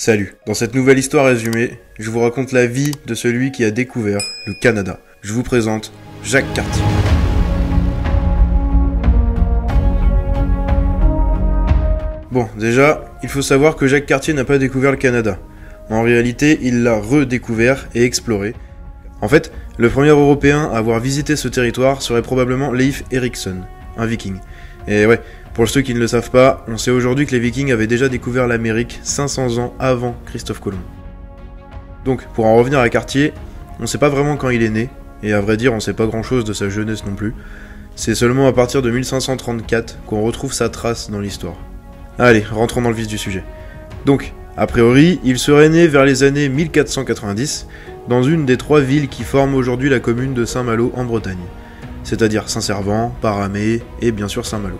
Salut, dans cette nouvelle histoire résumée, je vous raconte la vie de celui qui a découvert le Canada. Je vous présente Jacques Cartier. Bon, déjà, il faut savoir que Jacques Cartier n'a pas découvert le Canada. En réalité, il l'a redécouvert et exploré. En fait, le premier Européen à avoir visité ce territoire serait probablement Leif Erikson, un viking. Et ouais, pour ceux qui ne le savent pas, on sait aujourd'hui que les vikings avaient déjà découvert l'Amérique 500 ans avant Christophe Colomb. Donc, pour en revenir à Cartier, on ne sait pas vraiment quand il est né, et à vrai dire, on ne sait pas grand chose de sa jeunesse non plus. C'est seulement à partir de 1534 qu'on retrouve sa trace dans l'histoire. Allez, rentrons dans le vif du sujet. Donc, a priori, il serait né vers les années 1490 dans une des trois villes qui forment aujourd'hui la commune de Saint-Malo en Bretagne, c'est-à-dire Saint-Servant, Paramé et bien sûr Saint-Malo.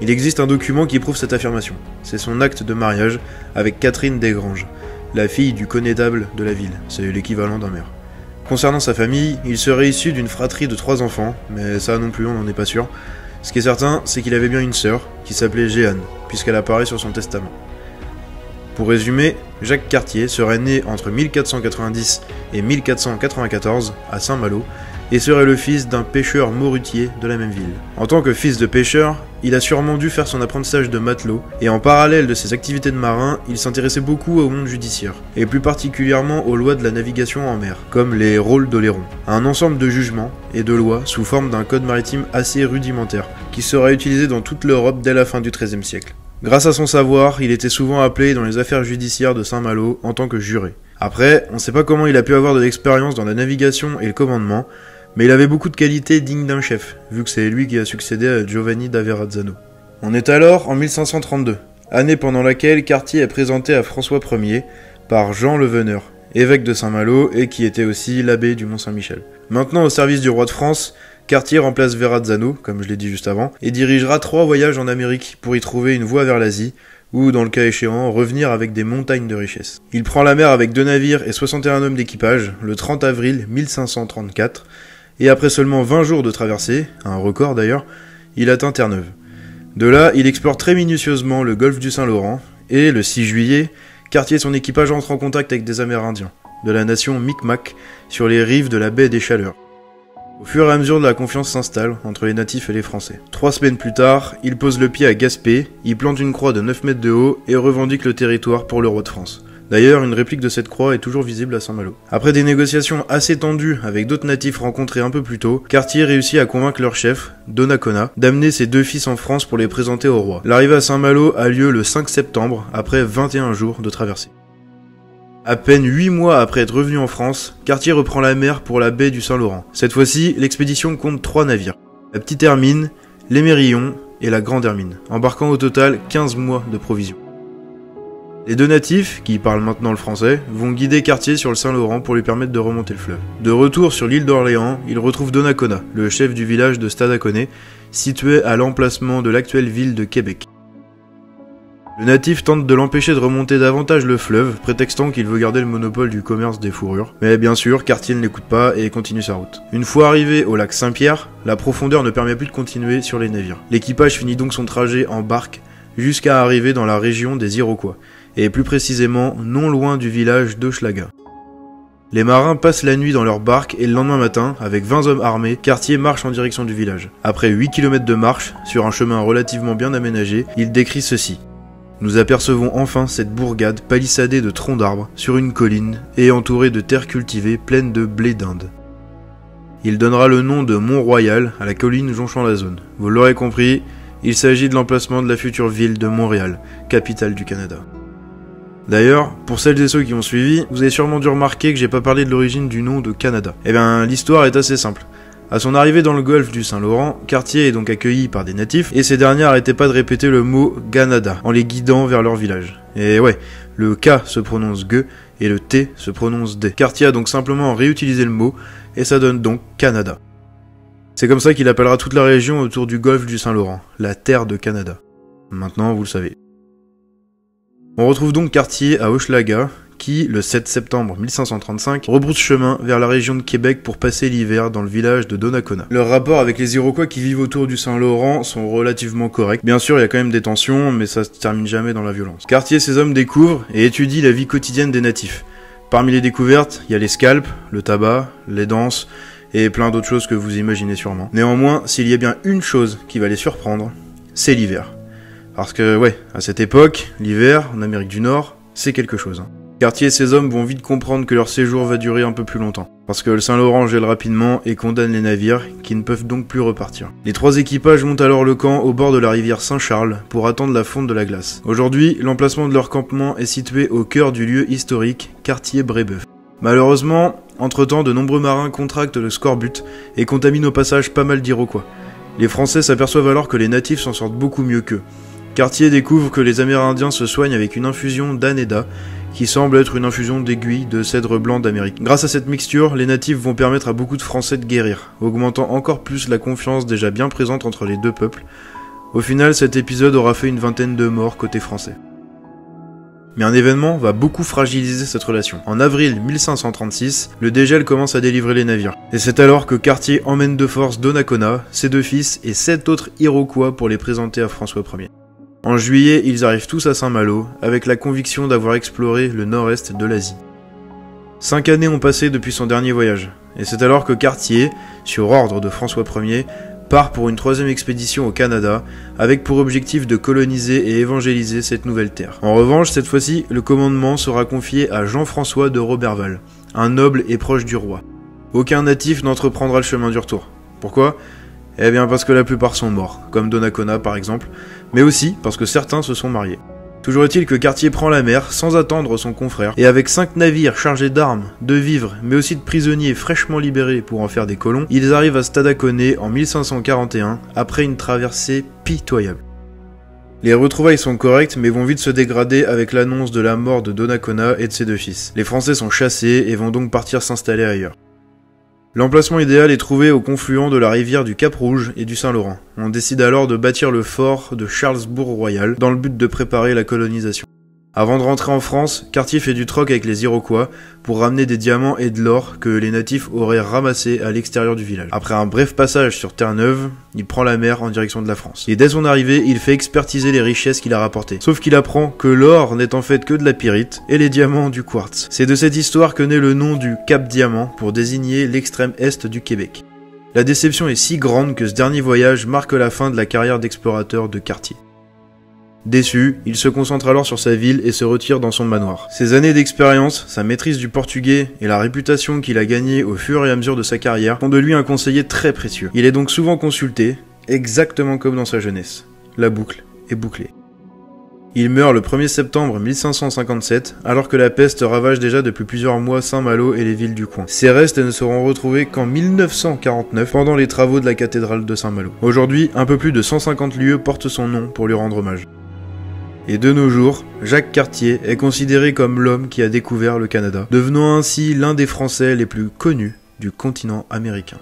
Il existe un document qui prouve cette affirmation. C'est son acte de mariage avec Catherine Desgranges, la fille du connétable de la ville, c'est l'équivalent d'un maire. Concernant sa famille, il serait issu d'une fratrie de trois enfants, mais ça non plus on n'en est pas sûr. Ce qui est certain, c'est qu'il avait bien une sœur, qui s'appelait Jeanne, puisqu'elle apparaît sur son testament. Pour résumer, Jacques Cartier serait né entre 1490 et 1494 à Saint-Malo et serait le fils d'un pêcheur morutier de la même ville. En tant que fils de pêcheur, il a sûrement dû faire son apprentissage de matelot, et en parallèle de ses activités de marin, il s'intéressait beaucoup au monde judiciaire, et plus particulièrement aux lois de la navigation en mer, comme les rôles d'Oléron, un ensemble de jugements et de lois sous forme d'un code maritime assez rudimentaire, qui sera utilisé dans toute l'Europe dès la fin du XIIIe siècle. Grâce à son savoir, il était souvent appelé dans les affaires judiciaires de Saint-Malo en tant que juré. Après, on ne sait pas comment il a pu avoir de l'expérience dans la navigation et le commandement, mais il avait beaucoup de qualités dignes d'un chef, vu que c'est lui qui a succédé à Giovanni da Verrazzano. On est alors en 1532, année pendant laquelle Cartier est présenté à François Ier par Jean le Veneur, évêque de Saint-Malo et qui était aussi l'abbé du Mont-Saint-Michel. Maintenant au service du roi de France, Cartier remplace Verrazzano, comme je l'ai dit juste avant, et dirigera trois voyages en Amérique pour y trouver une voie vers l'Asie, ou, dans le cas échéant, revenir avec des montagnes de richesses. Il prend la mer avec deux navires et 61 hommes d'équipage, le 30 avril 1534, et après seulement 20 jours de traversée, un record d'ailleurs, il atteint Terre-Neuve. De là, il explore très minutieusement le golfe du Saint-Laurent, et le 6 juillet, Cartier et son équipage entrent en contact avec des Amérindiens, de la nation Micmac, sur les rives de la baie des Chaleurs. Au fur et à mesure, la confiance s'installe entre les natifs et les Français. Trois semaines plus tard, il pose le pied à Gaspé, y plante une croix de 9 mètres de haut et revendique le territoire pour le roi de France. D'ailleurs, une réplique de cette croix est toujours visible à Saint-Malo. Après des négociations assez tendues avec d'autres natifs rencontrés un peu plus tôt, Cartier réussit à convaincre leur chef, Donnacona, d'amener ses deux fils en France pour les présenter au roi. L'arrivée à Saint-Malo a lieu le 5 septembre, après 21 jours de traversée. À peine 8 mois après être revenu en France, Cartier reprend la mer pour la baie du Saint-Laurent. Cette fois-ci, l'expédition compte 3 navires. La Petite Hermine, l'Émerillon et la Grande Hermine, embarquant au total 15 mois de provisions. Les deux natifs, qui parlent maintenant le français, vont guider Cartier sur le Saint-Laurent pour lui permettre de remonter le fleuve. De retour sur l'île d'Orléans, il retrouve Donnacona, le chef du village de Stadaconé, situé à l'emplacement de l'actuelle ville de Québec. Le natif tente de l'empêcher de remonter davantage le fleuve, prétextant qu'il veut garder le monopole du commerce des fourrures. Mais bien sûr, Cartier ne l'écoute pas et continue sa route. Une fois arrivé au lac Saint-Pierre, la profondeur ne permet plus de continuer sur les navires. L'équipage finit donc son trajet en barque jusqu'à arriver dans la région des Iroquois et plus précisément non loin du village d'Hochelaga. Les marins passent la nuit dans leur barque et le lendemain matin, avec 20 hommes armés, Cartier marche en direction du village. Après 8 km de marche, sur un chemin relativement bien aménagé, il décrit ceci. Nous apercevons enfin cette bourgade palissadée de troncs d'arbres sur une colline et entourée de terres cultivées pleines de blé d'Inde. Il donnera le nom de Mont-Royal à la colline jonchant la zone. Vous l'aurez compris, il s'agit de l'emplacement de la future ville de Montréal, capitale du Canada. D'ailleurs, pour celles et ceux qui ont suivi, vous avez sûrement dû remarquer que j'ai pas parlé de l'origine du nom de Canada. Eh bien, l'histoire est assez simple. À son arrivée dans le golfe du Saint-Laurent, Cartier est donc accueilli par des natifs, et ces derniers n'arrêtaient pas de répéter le mot Ganada, en les guidant vers leur village. Et ouais, le K se prononce G, et le T se prononce D. Cartier a donc simplement réutilisé le mot, et ça donne donc Canada. C'est comme ça qu'il appellera toute la région autour du golfe du Saint-Laurent, la terre de Canada. Maintenant, vous le savez. On retrouve donc Cartier à Hochelaga, qui, le 7 septembre 1535, rebrousse chemin vers la région de Québec pour passer l'hiver dans le village de Donnacona. Leurs rapports avec les Iroquois qui vivent autour du Saint-Laurent sont relativement corrects. Bien sûr, il y a quand même des tensions, mais ça se termine jamais dans la violence. Cartier et ses hommes découvrent et étudient la vie quotidienne des natifs. Parmi les découvertes, il y a les scalps, le tabac, les danses, et plein d'autres choses que vous imaginez sûrement. Néanmoins, s'il y a bien une chose qui va les surprendre, c'est l'hiver. Parce que, ouais, à cette époque, l'hiver, en Amérique du Nord, c'est quelque chose. Hein. Cartier et ses hommes vont vite comprendre que leur séjour va durer un peu plus longtemps, parce que le Saint-Laurent gèle rapidement et condamne les navires, qui ne peuvent donc plus repartir. Les trois équipages montent alors le camp au bord de la rivière Saint-Charles pour attendre la fonte de la glace. Aujourd'hui, l'emplacement de leur campement est situé au cœur du lieu historique, Cartier-Brébeuf. Malheureusement, entre-temps, de nombreux marins contractent le scorbut et contaminent au passage pas mal d'Iroquois. Les Français s'aperçoivent alors que les natifs s'en sortent beaucoup mieux qu'eux, Cartier découvre que les Amérindiens se soignent avec une infusion d'aneda, qui semble être une infusion d'aiguilles de cèdre blanc d'Amérique. Grâce à cette mixture, les natifs vont permettre à beaucoup de Français de guérir, augmentant encore plus la confiance déjà bien présente entre les deux peuples. Au final, cet épisode aura fait une vingtaine de morts côté français. Mais un événement va beaucoup fragiliser cette relation. En avril 1536, le dégel commence à délivrer les navires. Et c'est alors que Cartier emmène de force Donnacona, ses deux fils et sept autres Iroquois pour les présenter à François Ier. En juillet, ils arrivent tous à Saint-Malo, avec la conviction d'avoir exploré le nord-est de l'Asie. Cinq années ont passé depuis son dernier voyage, et c'est alors que Cartier, sur ordre de François Ier, part pour une troisième expédition au Canada, avec pour objectif de coloniser et évangéliser cette nouvelle terre. En revanche, cette fois-ci, le commandement sera confié à Jean-François de Roberval, un noble et proche du roi. Aucun natif n'entreprendra le chemin du retour. Pourquoi? Eh bien parce que la plupart sont morts, comme Donnacona par exemple, mais aussi parce que certains se sont mariés. Toujours est-il que Cartier prend la mer sans attendre son confrère, et avec cinq navires chargés d'armes, de vivres, mais aussi de prisonniers fraîchement libérés pour en faire des colons, ils arrivent à Stadacone en 1541, après une traversée pitoyable. Les retrouvailles sont correctes mais vont vite se dégrader avec l'annonce de la mort de Donnacona et de ses deux fils. Les Français sont chassés et vont donc partir s'installer ailleurs. L'emplacement idéal est trouvé au confluent de la rivière du Cap Rouge et du Saint-Laurent. On décide alors de bâtir le fort de Charlesbourg-Royal dans le but de préparer la colonisation. Avant de rentrer en France, Cartier fait du troc avec les Iroquois pour ramener des diamants et de l'or que les natifs auraient ramassés à l'extérieur du village. Après un bref passage sur Terre-Neuve, il prend la mer en direction de la France. Et dès son arrivée, il fait expertiser les richesses qu'il a rapportées. Sauf qu'il apprend que l'or n'est en fait que de la pyrite et les diamants du quartz. C'est de cette histoire que naît le nom du Cap Diamant pour désigner l'extrême est du Québec. La déception est si grande que ce dernier voyage marque la fin de la carrière d'explorateur de Cartier. Déçu, il se concentre alors sur sa ville et se retire dans son manoir. Ses années d'expérience, sa maîtrise du portugais et la réputation qu'il a gagnée au fur et à mesure de sa carrière font de lui un conseiller très précieux. Il est donc souvent consulté, exactement comme dans sa jeunesse. La boucle est bouclée. Il meurt le 1er septembre 1557, alors que la peste ravage déjà depuis plusieurs mois Saint-Malo et les villes du coin. Ses restes ne seront retrouvés qu'en 1949, pendant les travaux de la cathédrale de Saint-Malo. Aujourd'hui, un peu plus de 150 lieux portent son nom pour lui rendre hommage. Et de nos jours, Jacques Cartier est considéré comme l'homme qui a découvert le Canada, devenant ainsi l'un des Français les plus connus du continent américain.